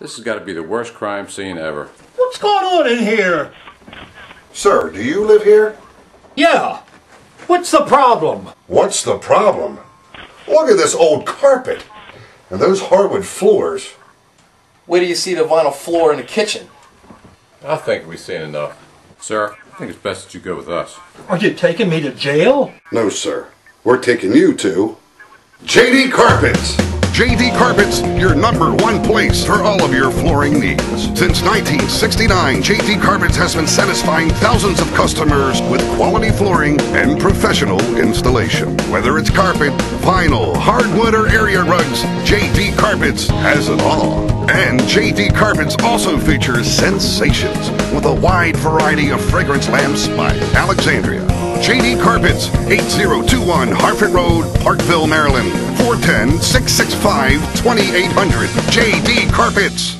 This has got to be the worst crime scene ever. What's going on in here? Sir, do you live here? Yeah. What's the problem? What's the problem? Look at this old carpet and those hardwood floors. Where do you see the vinyl floor in the kitchen? I think we've seen enough. Sir, I think it's best that you go with us. Are you taking me to jail? No, sir. We're taking you to JD Carpets. JD Carpets, your number one place for all of your flooring needs. Since 1969, JD Carpets has been satisfying thousands of customers with quality flooring and professional installation. Whether it's carpet, vinyl, hardwood, or area rugs, JD Carpets has it all. And JD Carpets also features sensations with a wide variety of fragrance lamps by Alexandria. JD Carpets, 8021 Harford Road, Parkville, Maryland. 410 665 2800. JD Carpets.